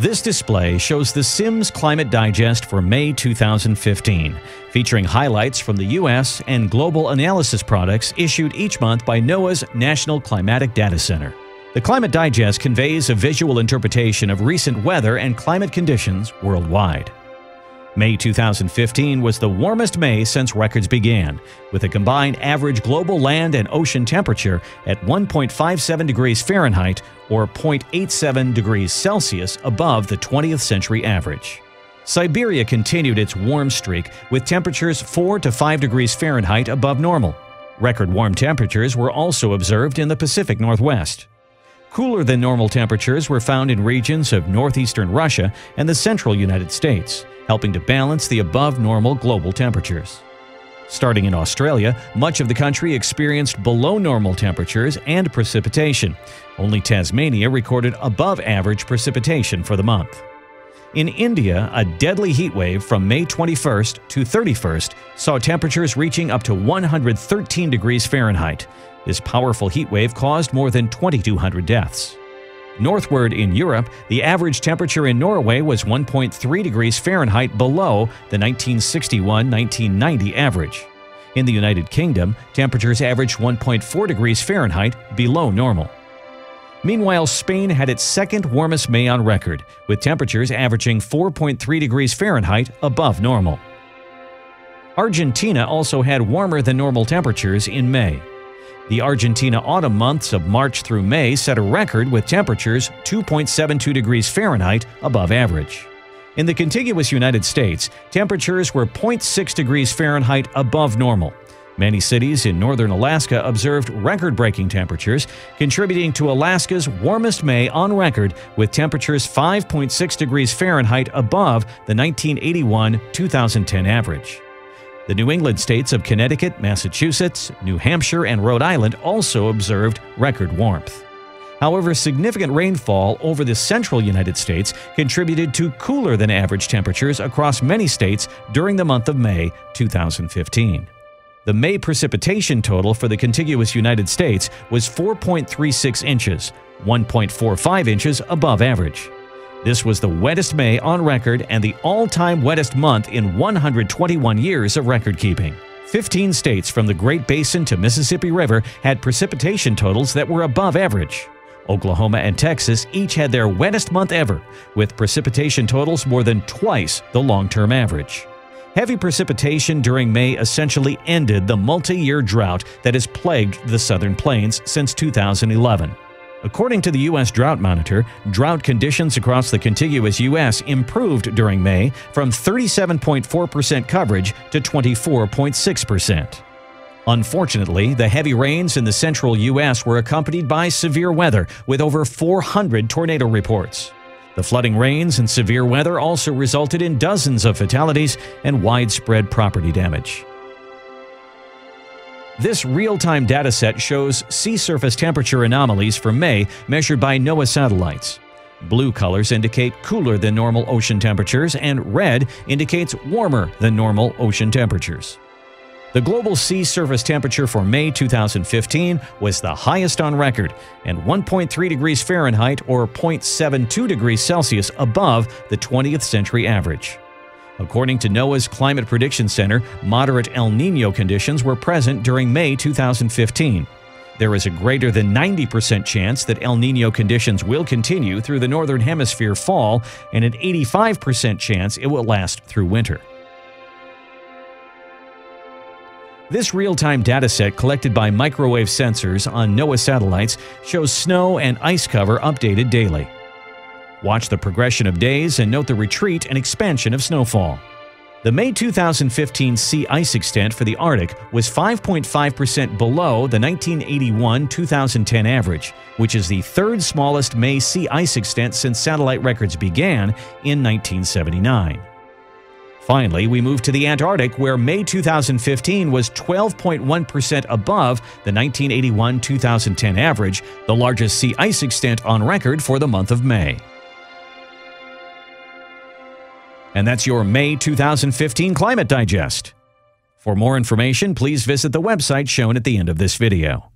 This display shows the Sims Climate Digest for May 2015, featuring highlights from the U.S. and global analysis products issued each month by NOAA's National Climatic Data Center. The Climate Digest conveys a visual interpretation of recent weather and climate conditions worldwide. May 2015 was the warmest May since records began, with a combined average global land and ocean temperature at 1.57 degrees Fahrenheit or 0.87 degrees Celsius above the 20th century average. Siberia continued its warm streak with temperatures 4 to 5 degrees Fahrenheit above normal. Record warm temperatures were also observed in the Pacific Northwest. Cooler than normal temperatures were found in regions of northeastern Russia and the central United States helping to balance the above normal global temperatures. Starting in Australia, much of the country experienced below normal temperatures and precipitation. Only Tasmania recorded above average precipitation for the month. In India, a deadly heat wave from May 21st to 31st saw temperatures reaching up to 113 degrees Fahrenheit. This powerful heat wave caused more than 2,200 deaths. Northward in Europe, the average temperature in Norway was 1.3 degrees Fahrenheit below the 1961-1990 average. In the United Kingdom, temperatures averaged 1.4 degrees Fahrenheit below normal. Meanwhile, Spain had its second warmest May on record, with temperatures averaging 4.3 degrees Fahrenheit above normal. Argentina also had warmer than normal temperatures in May. The Argentina autumn months of March through May set a record with temperatures 2.72 degrees Fahrenheit above average. In the contiguous United States, temperatures were 0.6 degrees Fahrenheit above normal. Many cities in northern Alaska observed record breaking temperatures, contributing to Alaska's warmest May on record with temperatures 5.6 degrees Fahrenheit above the 1981 2010 average. The New England states of Connecticut, Massachusetts, New Hampshire, and Rhode Island also observed record warmth. However, significant rainfall over the central United States contributed to cooler than average temperatures across many states during the month of May 2015. The May precipitation total for the contiguous United States was 4.36 inches, 1.45 inches above average. This was the wettest May on record and the all-time wettest month in 121 years of record keeping. 15 states from the Great Basin to Mississippi River had precipitation totals that were above average. Oklahoma and Texas each had their wettest month ever, with precipitation totals more than twice the long-term average. Heavy precipitation during May essentially ended the multi-year drought that has plagued the southern plains since 2011. According to the U.S. Drought Monitor, drought conditions across the contiguous U.S. improved during May from 37.4% coverage to 24.6%. Unfortunately, the heavy rains in the central U.S. were accompanied by severe weather, with over 400 tornado reports. The flooding rains and severe weather also resulted in dozens of fatalities and widespread property damage. This real-time dataset shows sea surface temperature anomalies for May measured by NOAA satellites. Blue colors indicate cooler than normal ocean temperatures and red indicates warmer than normal ocean temperatures. The global sea surface temperature for May 2015 was the highest on record and 1.3 degrees Fahrenheit or 0.72 degrees Celsius above the 20th century average. According to NOAA's Climate Prediction Center, moderate El Nino conditions were present during May 2015. There is a greater than 90% chance that El Nino conditions will continue through the Northern Hemisphere fall and an 85% chance it will last through winter. This real-time dataset collected by microwave sensors on NOAA satellites shows snow and ice cover updated daily. Watch the progression of days and note the retreat and expansion of snowfall. The May 2015 sea ice extent for the Arctic was 5.5% below the 1981-2010 average, which is the third smallest May sea ice extent since satellite records began in 1979. Finally, we move to the Antarctic, where May 2015 was 12.1% above the 1981-2010 average, the largest sea ice extent on record for the month of May. And that's your May 2015 Climate Digest. For more information, please visit the website shown at the end of this video.